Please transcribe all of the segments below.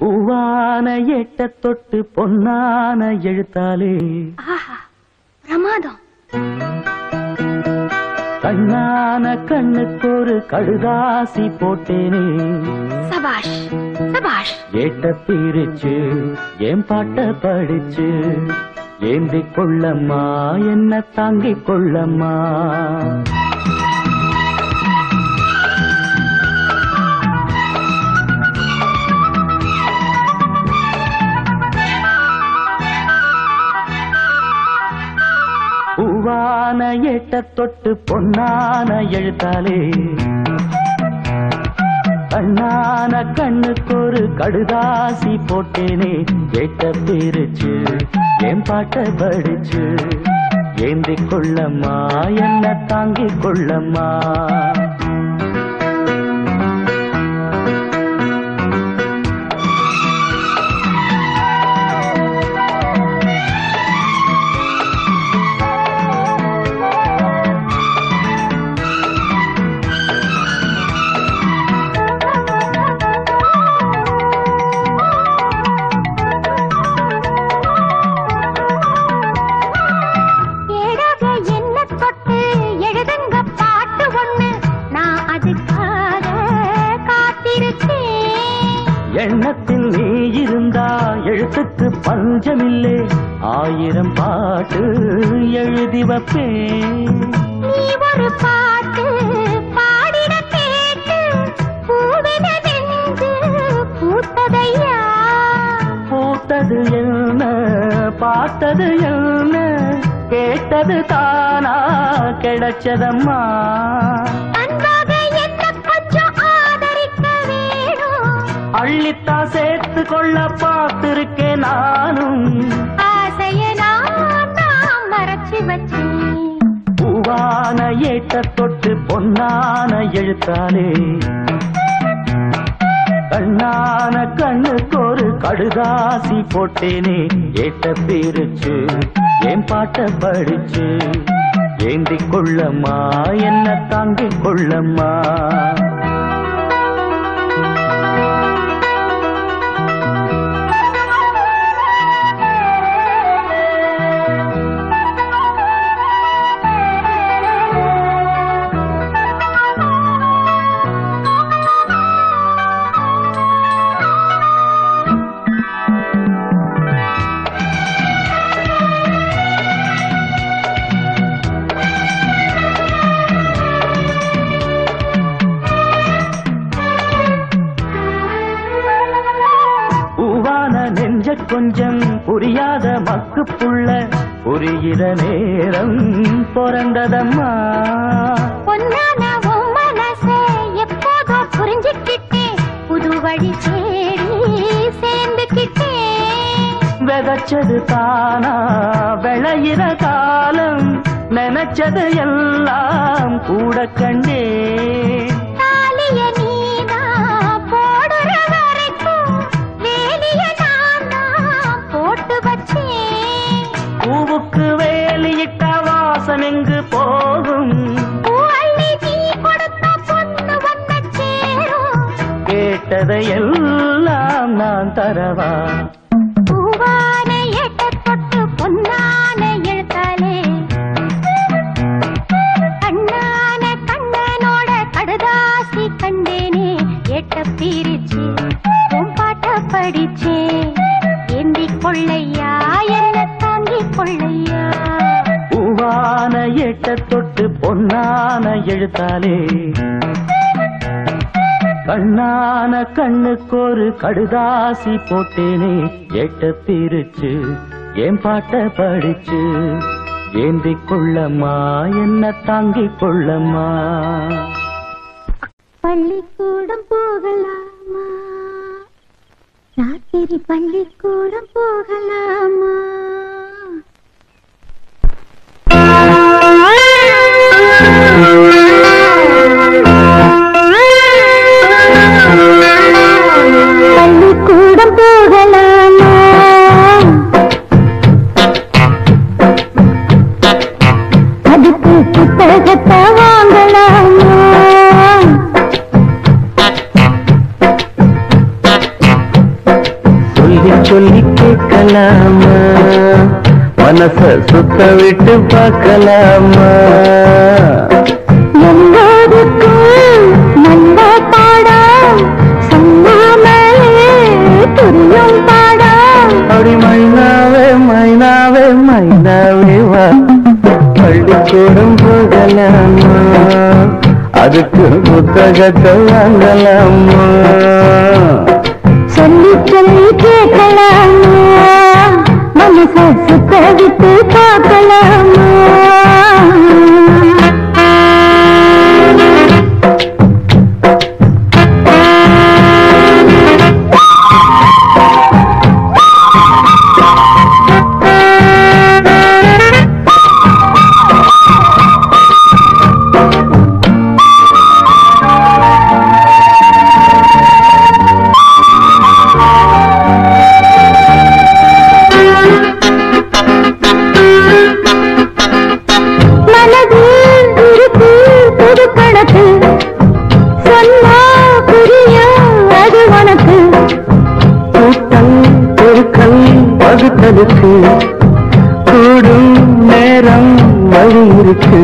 பூவான எட்ட தொட்டு பொன்னான எழுத்தாலே. பிரமாதம். கண்ணான கண்ணுக்கு ஒரு கடுதாசி போட்டேனே. சபாஷ் சபாஷ். ஏட்ட பிரிச்சு என் பாட்ட படிச்சு? ஏந்தி கொள்ளம்மா என்ன தாங்கிக் கொள்ளம்மா? பொன்னான எட்ட தொட்டு பொன்னான எழுத்தாலே. கண்ணான கண்ணுக்கு ஒரு கடுதாசி போட்டேனே. கேட்ட பிரிச்சு என் பாட்ட படிச்சு. ஏந்தி கொள்ளம்மா என்ன தாங்கிக் கொள்ளம்மா. பஞ்சமில்லே ஆயிரம் பாட்டு எழுதி வைப்பேன். ஒரு பாட்டு பாடிட கேட்டு பூவின நெஞ்சு பூத்ததையா? பூத்தது என்ன பார்த்தது என்ன? கேட்டது தானா கிடைச்சதம்மா? அள்ளித்தா சேர்த்து கொள்ள பார்த்திருக்கேன் நானும். மறைச்சு வச்சேன். பூவான ஏட்ட தொட்டு பொன்னான எழுத்தாலே. கண்ணான கண்ணுக்கு ஒரு கடுதாசி போட்டேனே. ஏட்ட பிரிச்சு என் பாட்ட படிச்சு ஏந்தி கொள்ளம்மா என்ன தாங்கிக் கொள்ளம்மா? புரியாத மக்கு புள்ள புரிகிற நேரம் பிறந்ததம்மா. விதைச்சது தானா விளையிற காலம் நினைச்சது எல்லாம் கூட கண்டே. கடுதாசி கண்டேனே. எட்ட பிரிச்சு உன் பாட்ட படிச்சே. ஏந்தி கொள்ளையா என்ன தாங்கி கொள்ளையா. பூவான எட்ட தொட்டு பொன்னான எழுத்தாலே கண்ணான கண்ணுக்கு ஒரு கடுதாசி போட்டேனே. எட்ட பிரிச்சு என் பாட்ட படிச்சு? ஏந்தி கொள்ளம்மா என்ன தாங்கிக் கொள்ளம்மா பள்ளிக்கூடம் போகலாமா? ராத்திரி பள்ளிக்கூடம் போகலாமா? கேட்கலாமா மனச சுத்த விட்டு பார்க்கலாமா மைனாவே மைனாவே மைனாவே வா. பள்ளிக்கூடம் போகலாமா? அதுக்கு புத்தகத்தை வாங்கலாமா? சொல்லி சொல்லி கேட்கலாமா. விட்டு வகுத்தலுக்கு கூடும் நேரம் வழி இருக்கு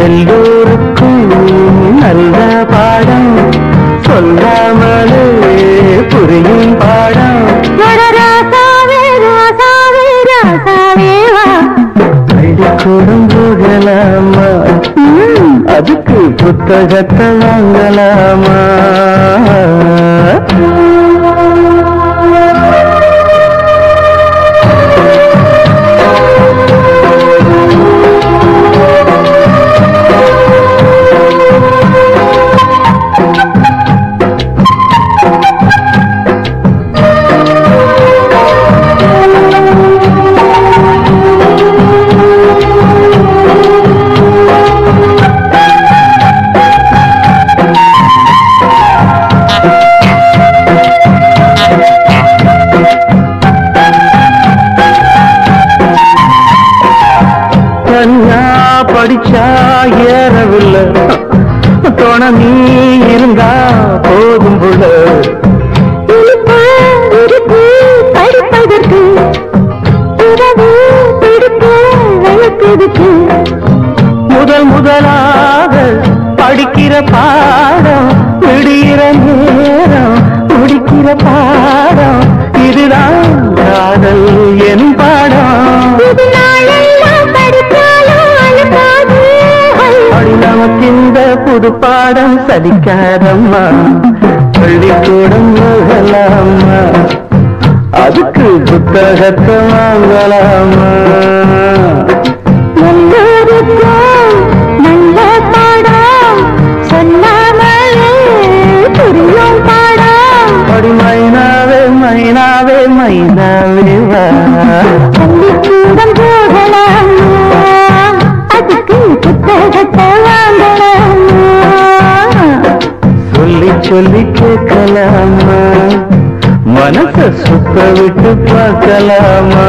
எல்லோருக்கும் நல்ல பாடம். சொல்லாமலே புரியும் பாடம். பள்ளிக்கூடம் போகலாமா அதுக்கு புத்தகத்தை வாங்கலாமா? தனியா படிச்சா ஏறவில்லை. துணை நீ இருந்தா போதும் புள்ள படிப்பதற்கு முதல் முதலாக படிக்கிற பாடம் விடுகிற நேரம் முடிக்கிற பாடம் இதுதான் காதல் என் புது பாடம் சலிக்காதம்மா பள்ளிக்கூடம் போகலாமா அதுக்கு புத்தகத்தை வாங்கலாமா மைனாவே மைனாவே மைனாவே வா. சொல்லி கேட்கலாமா? மனச சுத்த விட்டு பார்க்கலாமா?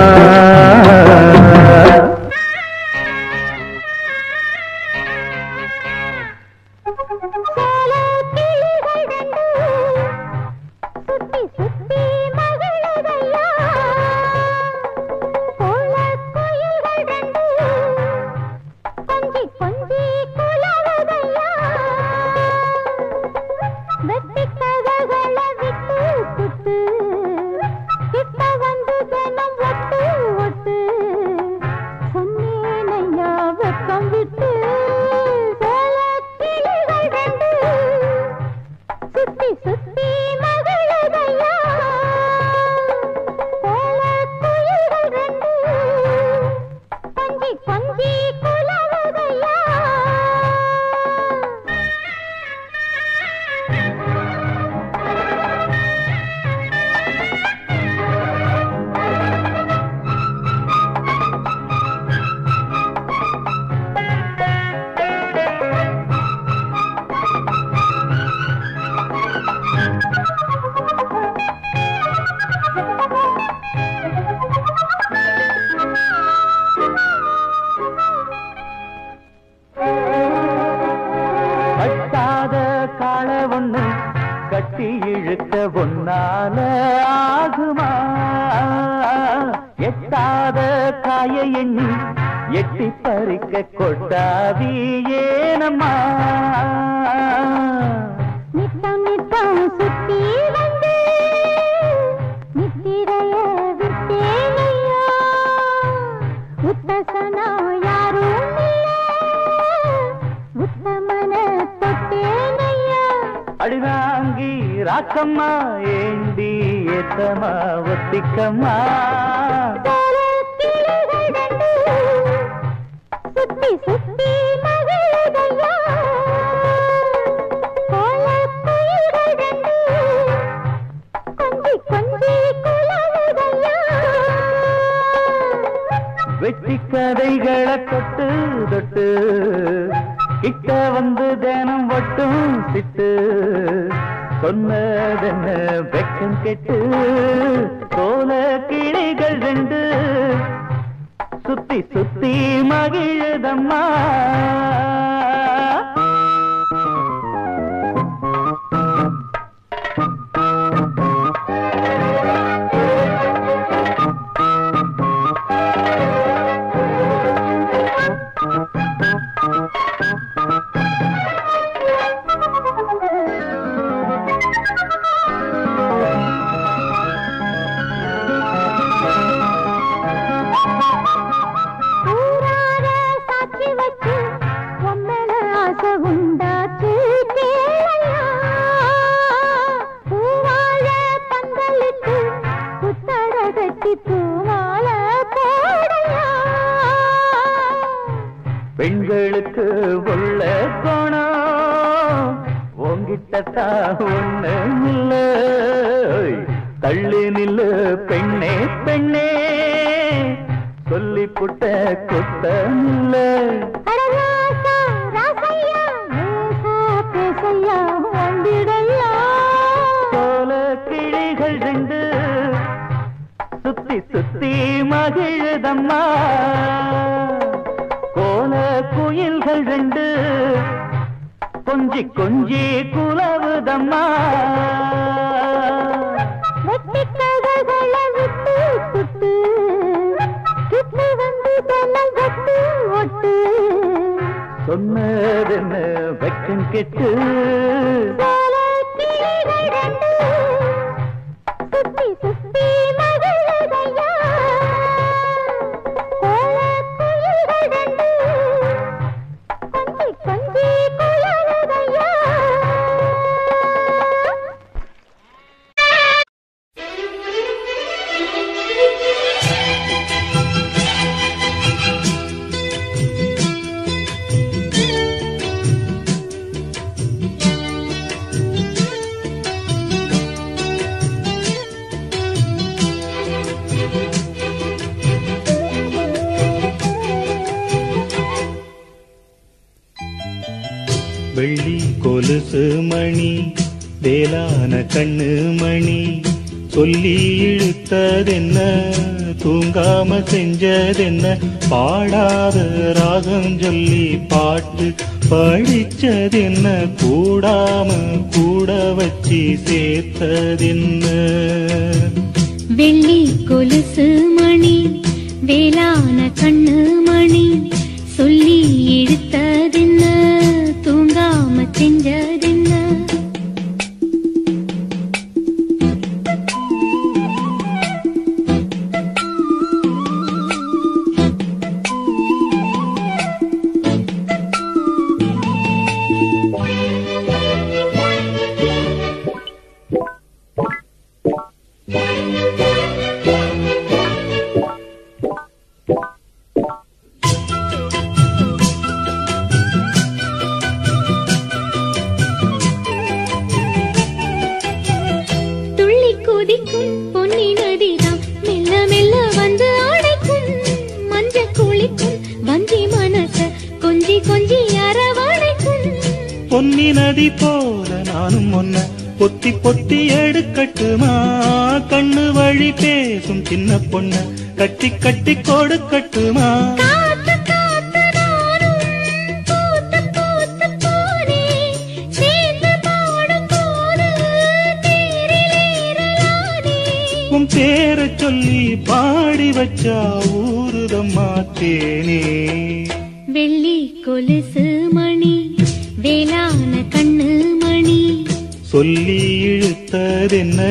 வேண்டி ஏத்தமா ஒத்திக்கம்மா. சுத்தி சுத்தி வெட்டி கதைகளை தொட்டு தொட்டு கிட்ட வந்து தினம் ஒட்டும் சித்த சொன்னதென்ன வெக்கம் கெட்டு? கோல கிளைகள் ரெண்டு. சுத்தி சுத்தி மகிழதம்மா. குட்ட குட்டமில்ல. கோல கிழிகள் ரெண்டு. சுத்தி சுத்தி மகிழுதம்மா. கோல குயில்கள் ரெண்டு. கொஞ்சி கொஞ்சி குலவுதம்மா. ராக்கெட்டு பாட்டு படிச்சதென்ன? கூடாம கூட வச்சு சேர்த்ததென்ன? வெள்ளி கொலுசு மணி வேளான கண்ணு மணி சொல்லி இழுத்ததென்ன?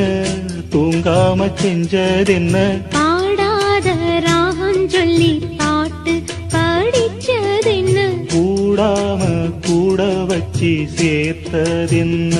தூங்காம செஞ்சதென்ன பாடாத ராகம் சொல்லி பாட்டு படிச்சதென்ன? கூடாம கூட வச்சு சேர்த்ததென்ன?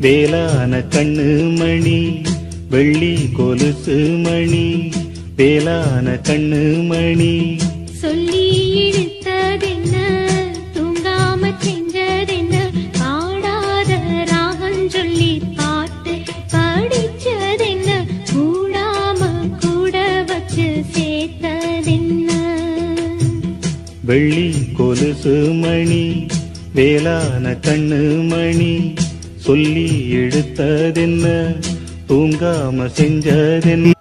வேலான கண்ணு மணி வெள்ளி கொலுசு மணி வேலான கண்ணு மணி. சொல்லி இழுத்ததென்ன தூங்காம செஞ்சதென்ன பாடாத ராகம் சொல்லி பாட்டு படிச்சதென்ன கூடாம கூட வச்சு சேர்த்ததென்ன. வெள்ளி கொலுசு மணி வேலான கண்ணு மணி சொல்லி எடுத்ததென்ன? தூங்காம செஞ்சதென்ன?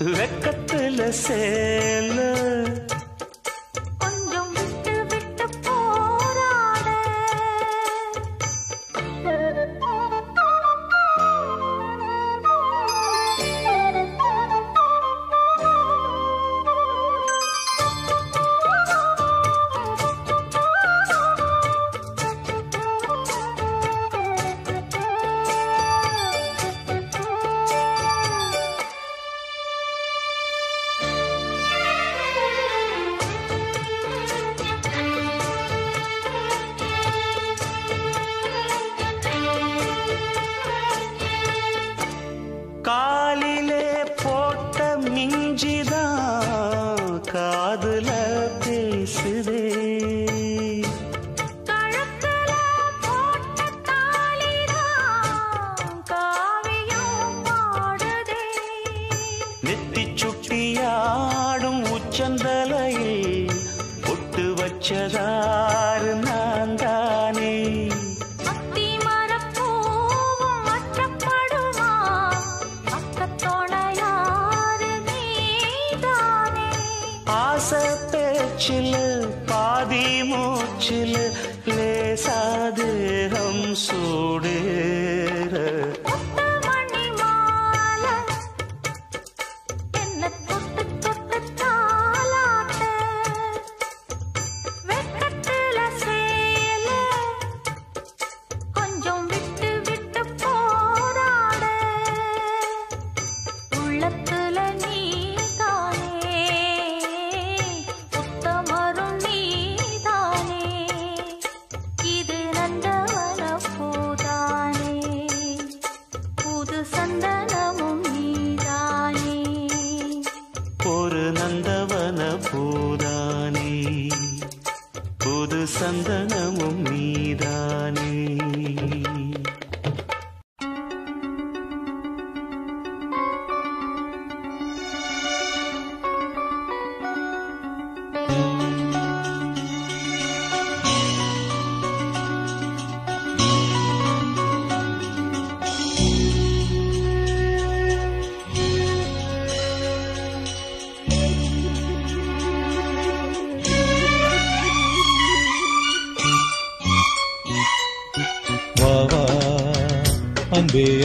வெக்கத்துல சேல.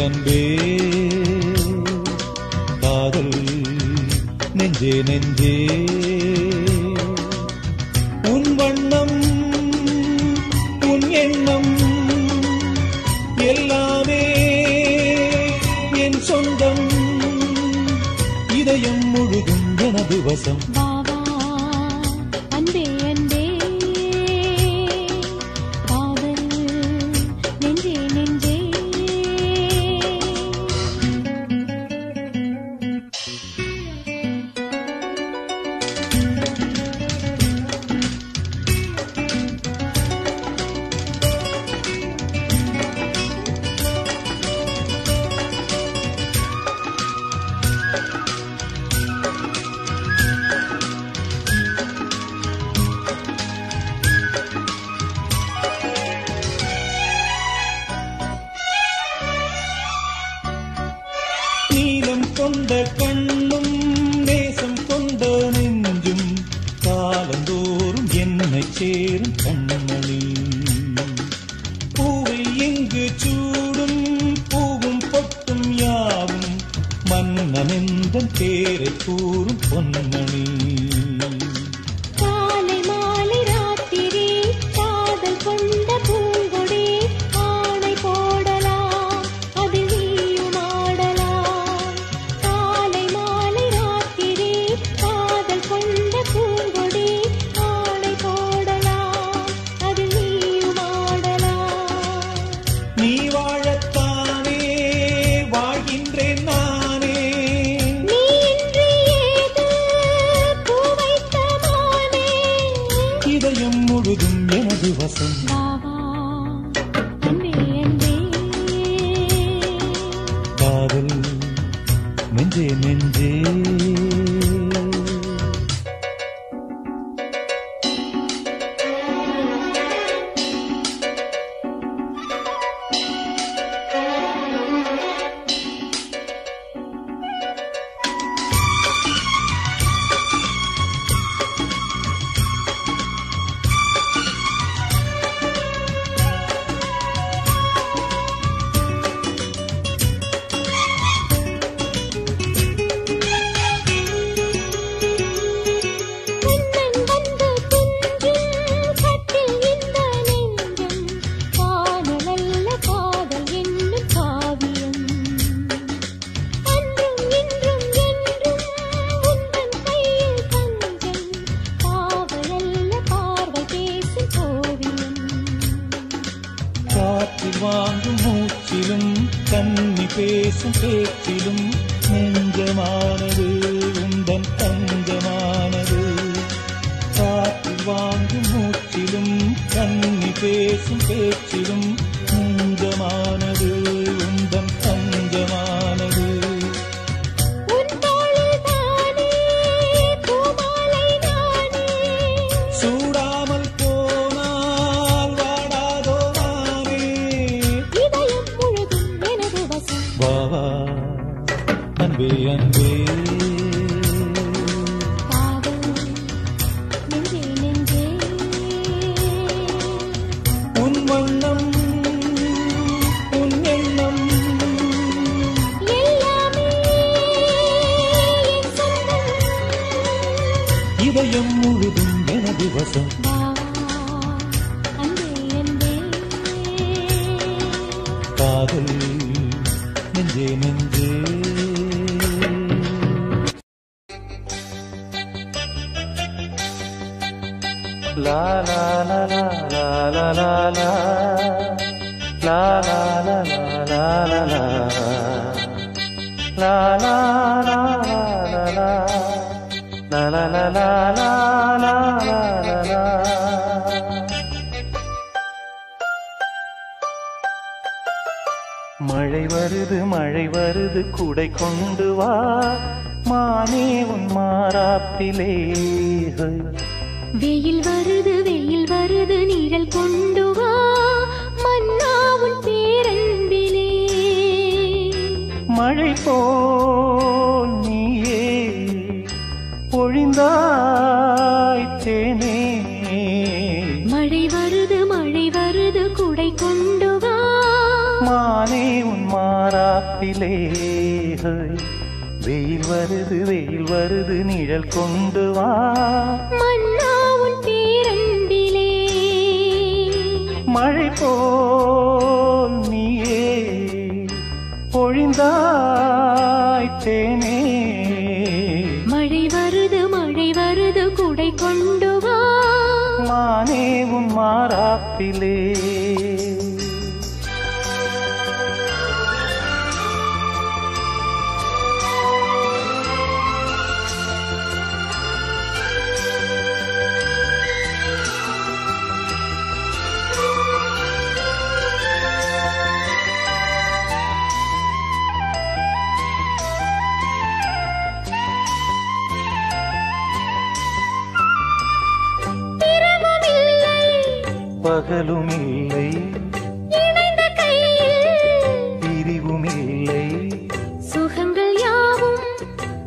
can be வா வா அன்பே அன்பே சிறிது நிழல் கொண்டு வா. மன்னாவும் பேரன்பிலே. மழை போல் நீயே பொழிந்தாய் தேனே. மழை வருது மழை வருது குடை கொண்டு வா. மானே உன் மாறாப்பிலே. பகலும் இல்லை இணைந்த பிரிவும் இல்லை சுகங்கள் யாவும்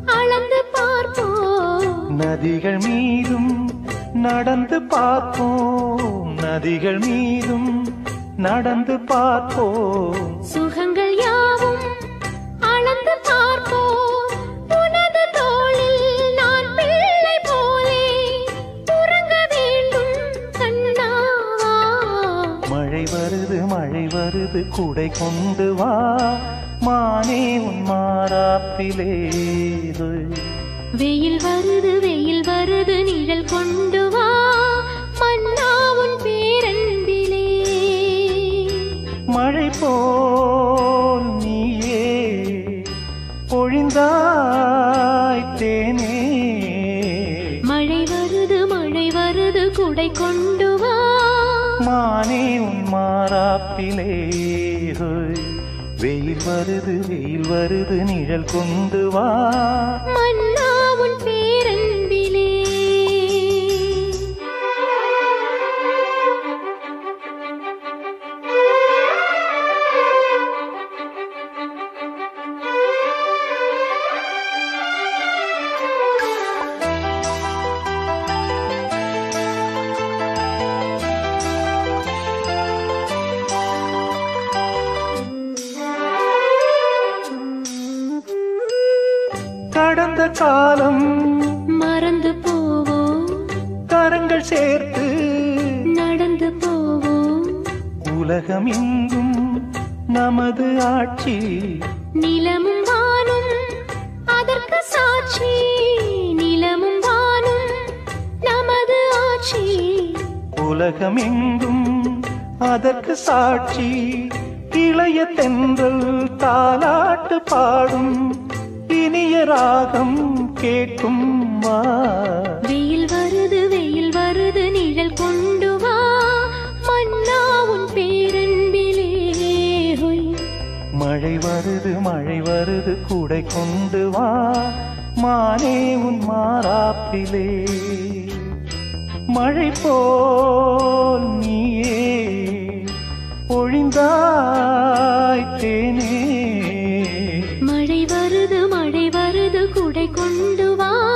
அளந்து பார்ப்போம். நதிகள் மீதும் நடந்து பார்ப்போம். நதிகள் மீதும் நடந்து பார்ப்போம். குடை கொண்டு வா மானே உன் மாறாப்பிலேது வெயில் வருது வெயில் வருது நிழல் கொண்டு வா. வருது வெயில் வருது நிழல் கொண்டு வா. காட்சி இளைய தென்றல் தாலாட்டு பாடும் இனிய ராகம் கேட்கும் வெயில் வருது வெயில் வருது நிழல் கொண்டு வா. மன்னா உன் பேரன்பிலே மழை வருது மழை வருது கூடை கொண்டு வா. மானே உன் மாறாப்பிலே. மழை போல் நீயே பொழிந்தாய் தேனே. மழை வருது மழை வருது குடை கொண்டு வா.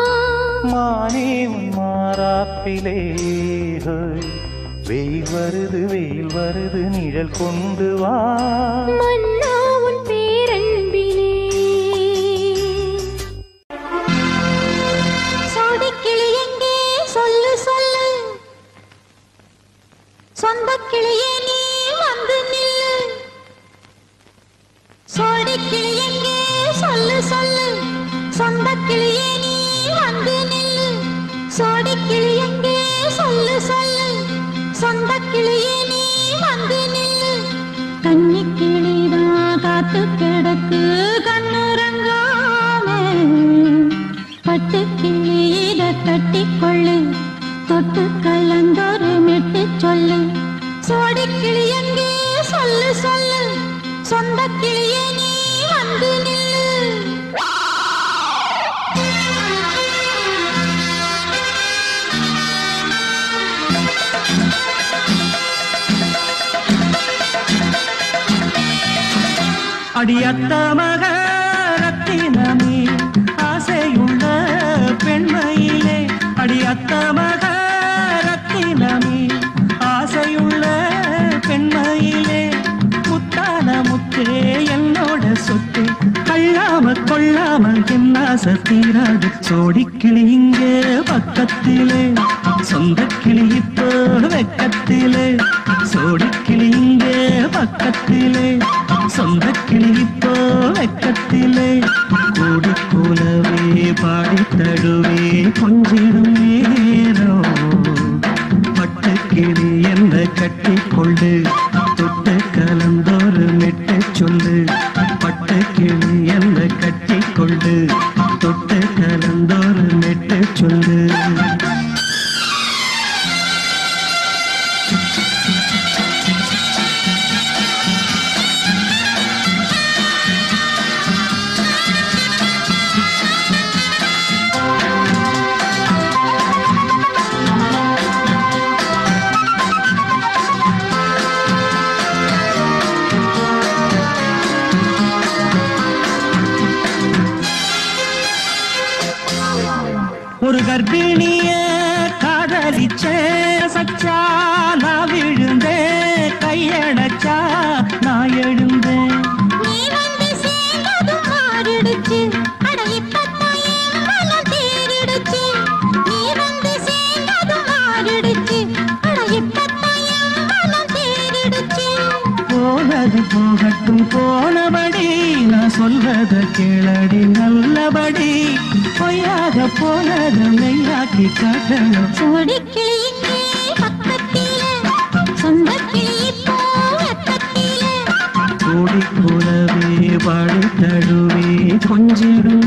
மானே உன் மாறாப்பிலே. வெயில் வருது வெயில் வருது நிழல் கொண்டு வா. சொல்லு சொல்லு. சொந்த கிளியே அடியத்த மகரத்தினமே ஆசையுள்ள பெண்மையிலே அடியத்த மகரத்தினமே ஆசையுள்ள பெண்மையிலே முத்தான முத்தே என்னோட சொத்து கல்லாம கொள்ளாம என் ஆசை தீராது சோடிக்கிளி இங்கே பக்கத்திலே சொந்த கிளி இப்போ வெக்கத்திலே. சொந்த கிளி கேளடி நல்லபடி பொய்யாக போனது மெய்யாக்கி காட்டணும். சோடிக்கிளி இங்கே பக்கத்திலே சொந்த கிளி கூடி கூடவே தடுவே கொஞ்சிடும்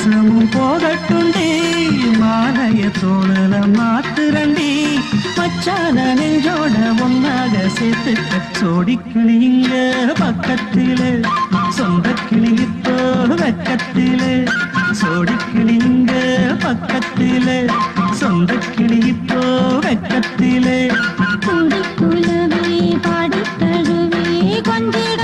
வாசமும் போகட்டுண்டி மாலைய தோணல மாத்துரண்டி. மச்சான நெஞ்சோட ஒன்னாக சேர்த்துக்க சோடி கிளிங்க பக்கத்தில. சொந்த கிளித்தோ வெக்கத்தில. சோடி கிளிங்க பக்கத்தில. சொந்த கிளித்தோ வெக்கத்திலே. பாடி தழுவி கொஞ்சிட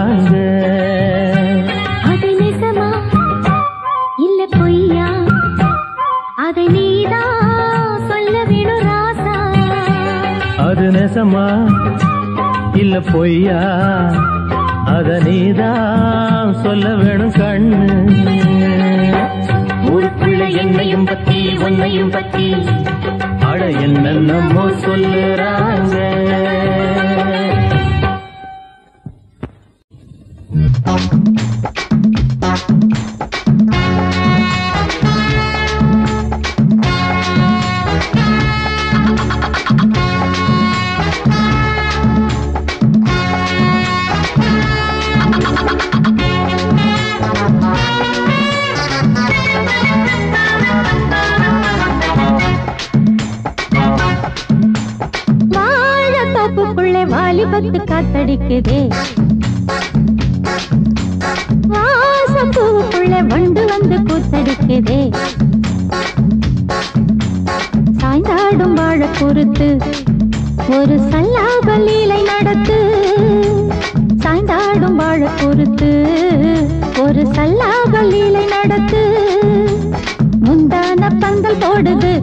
சொல்றாங்க இல்ல பொய்யா? அதை நெசமா இல்ல பொய்யா? அத நீதான் சொல்ல வேணும் கண்ணு. ஊருக்குள்ள என்னையும் பத்தி உன்னையும் பத்தி. அட என்னென்னமோ சொல்லுறாங்க வாலிபத்து காத்தடிக்குதே. மேல வண்டு வந்து கூத்தடிக்குதே சாய்ந்தாடும் வாழ பொறுத்து ஒரு சல்லாப லீலை நடத்து. சாய்ந்தாடும் வாழ பொறுத்து ஒரு சல்லாப லீலை நடத்து. முந்தான பந்தல் போடுது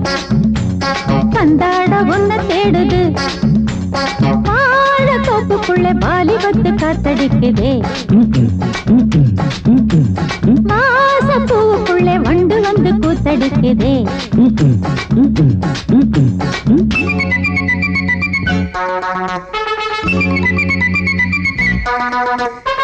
பந்தாட ஒன்ன தேடுது. வாழ தோப்புக்குள்ளே வாலிபத்து காத்தடிக்குதே. மாச பூவுக்குள்ளே வண்டு வந்து கூத்தடிக்குதே. Thank you.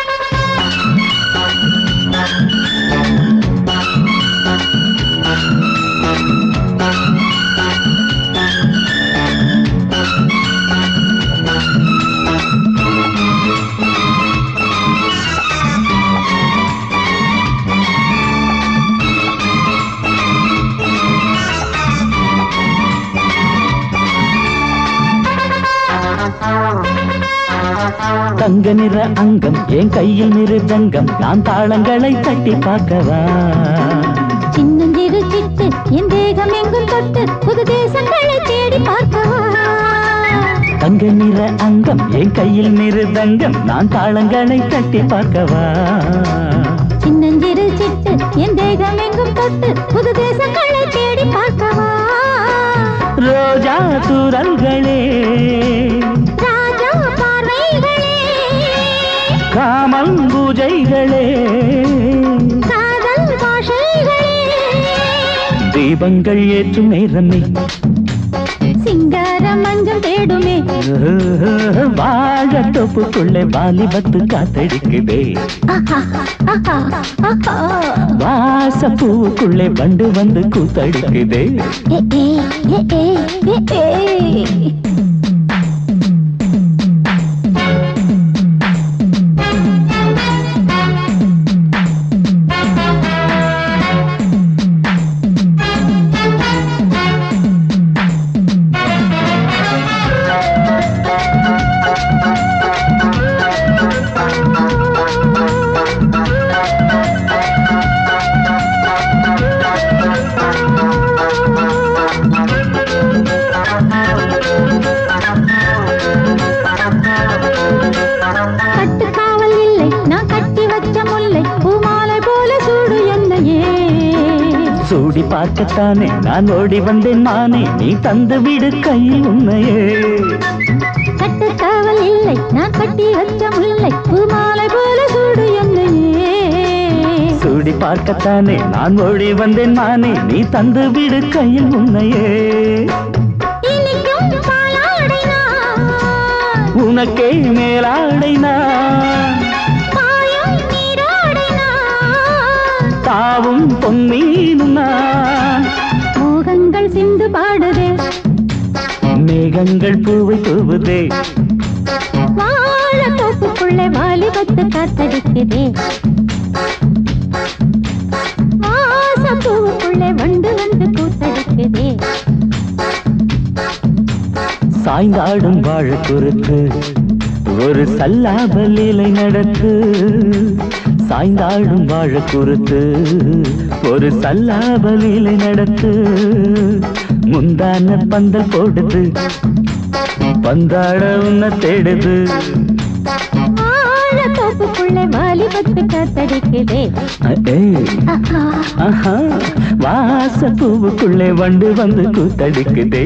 தங்க நிற அங்கம் என் கையில் மிருதங்கம் நான் தாளங்களை தட்டி பார்க்கவா? சின்னஞ்சிறு சிட்டு என் தேகம் எங்கும் தொட்டு புது தேசங்களை தேடி பார்க்கவா? தங்க நிற அங்கம் என் கையில் மிருதங்கம் நான் தாளங்களை தட்டி பார்க்கவா? சின்னஞ்சிறு சிட்டு என் தேகம் எங்கும் தொட்டு புது தேசங்களை தேடி பார்க்கவா? ரோஜா தூரல்களே பாஷைகளே. தீபங்கள் ஏற்றும் நேரமே. சிங்கார மஞ்சள் தேடுமே. வாழ தொப்புக்குள்ளே வாலிபத்து காத்தடிக்குதே. வாச பூவுக்குள்ளே வண்டு வந்து கூத்தடிக்குதே. சூடி பார்க்கத்தானே நான் ஓடி வந்தேன் மானே நீ தந்து விடு கையில் உன்னையே. கட்டுக்காவல் இல்லை நான் கட்டி வச்ச முல்லை பூமாலை போல சூடு என்னையே. சூடி பார்க்கத்தானே நான் ஓடி வந்தேன் மானே நீ தந்து விடு கையில் உன்னையே. நான் உனக்கே மேலாடை நான் பாயும் நீரோடை நான் தாவும் பொன்னீனும் மேகங்கள் பூவை தூவுதே. வாழ தோப்புக்குள்ளே வாலிபத்து காத்தடிக்குதே. வாச பூவுக்குள்ளே வந்து கூத்தடிக்குதே சாய்ந்தாடும் வாழ குறுக்கு ஒரு சல்லாப லீலை நடக்கு. சாய்ந்தாடும் வாழ குறுத்து ஒரு சல்லாப லீலை நடக்கு. முந்தான பந்தல் போடுது பந்தாட உன்னை தேடுது. தோப்புக்குள்ளே வாலிபத்து காத்தடிக்குதே. வாச பூவுக்குள்ளே வண்டு வந்து கூத்தடிக்குதே.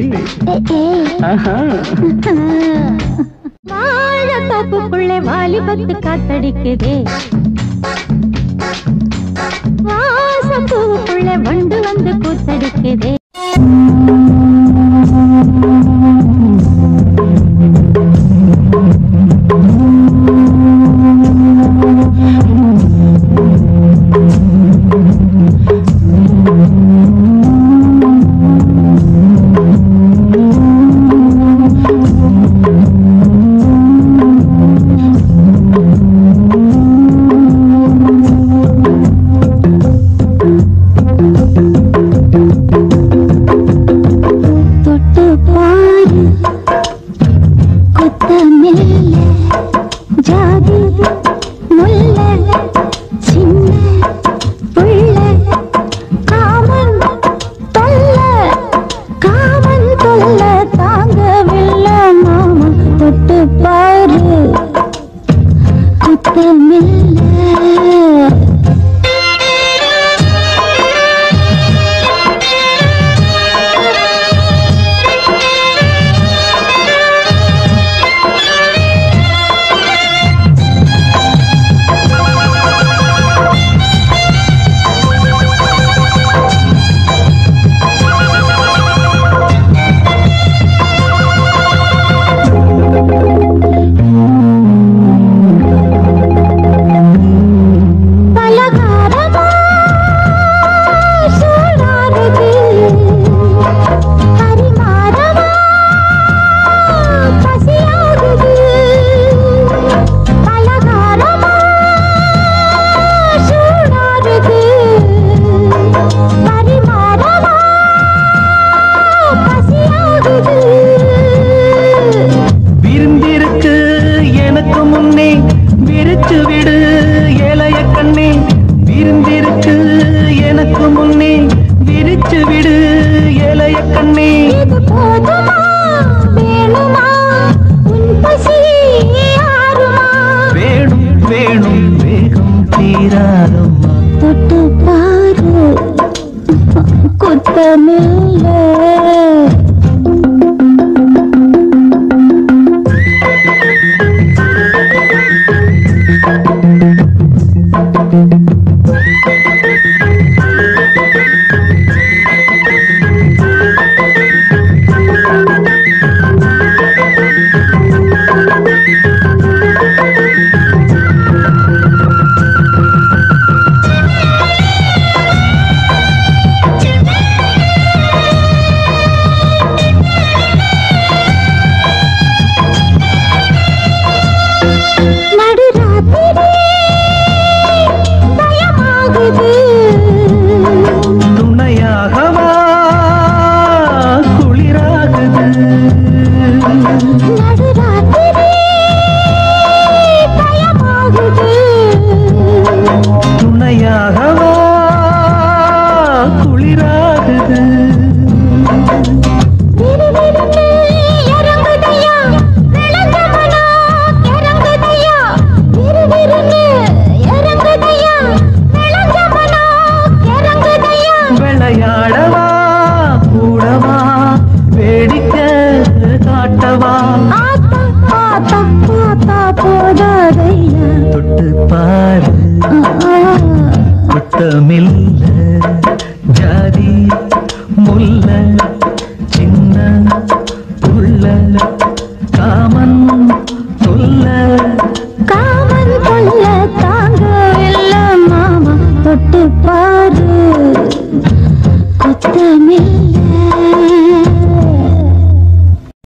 வாழ தோப்புக்குள்ளே வாலிபத்து காத்தடிக்குதே. வாசப்பூவுக்குள்ள வண்டு வந்து கூத்தடிக்குதே.